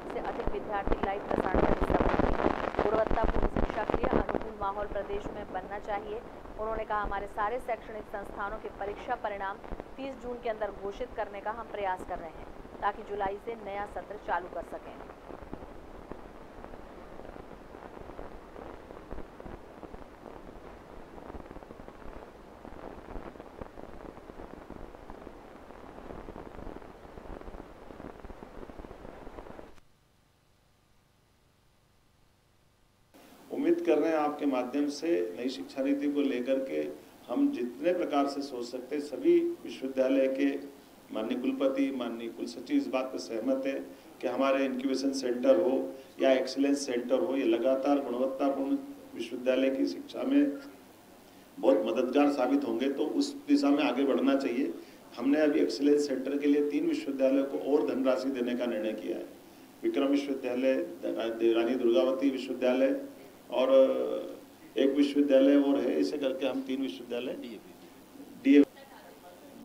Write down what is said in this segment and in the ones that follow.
लाख से अधिक विद्यार्थी लाइव प्रसारण में हिस्सा लेंगे गुणवत्तापूर्ण शिक्षा के लिए अनुकूल माहौल प्रदेश में बनना चाहिए। उन्होंने कहा, हमारे सारे शैक्षणिक संस्थानों के परीक्षा परिणाम 30 जून के अंदर घोषित करने का हम प्रयास कर रहे हैं, ताकि जुलाई से नया सत्र चालू कर सकें। उम्मीद कर रहे हैं आपके माध्यम से नई शिक्षा नीति को लेकर के। हम जितने प्रकार से सोच सकते हैं, सभी विश्वविद्यालय के माननीय कुलपति, माननीय कुल सचिव इस बात पर सहमत है कि हमारे इंक्यूबेशन सेंटर हो या एक्सीलेंस सेंटर हो, ये लगातार गुणवत्तापूर्ण विश्वविद्यालय की शिक्षा में बहुत मददगार साबित होंगे तो उस दिशा में आगे बढ़ना चाहिए। हमने अभी एक्सीलेंस सेंटर के लिए तीन विश्वविद्यालयों को और धनराशि देने का निर्णय किया है। विक्रम विश्वविद्यालय, रानी दुर्गावती विश्वविद्यालय और एक विश्वविद्यालय और है इसे करके हम तीन विश्वविद्यालय। डी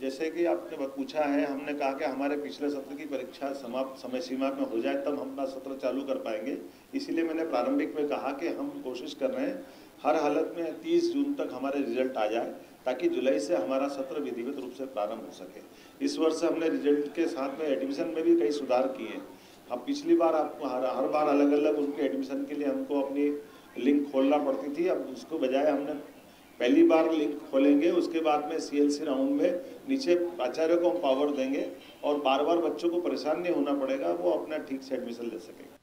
जैसे कि आपने पूछा है हमने कहा कि हमारे पिछले सत्र की परीक्षा समाप्त समय सीमा में हो जाए तब हम अपना सत्र चालू कर पाएँगे। इसीलिए मैंने प्रारंभिक में कहा कि हम कोशिश कर रहे हैं हर हालत में 30 जून तक हमारे रिज़ल्ट आ जाए ताकि जुलाई से हमारा सत्र विधिवत रूप से प्रारंभ हो सके। इस वर्ष हमने रिज़ल्ट के साथ में एडमिशन में भी कई सुधार किए हम पिछली बार आपको हर हर बार अलग अलग उनके एडमिशन के लिए हमको अपनी लिंक खोलना पड़ती थी। अब उसको बजाय हमने पहली बार लिंक खोलेंगे, उसके बाद में सीएलसी राउंड में नीचे प्राचार्य को हम पावर देंगे और बार बार बच्चों को परेशान नहीं होना पड़ेगा, वो अपना ठीक से एडमिशन ले सकेंगे।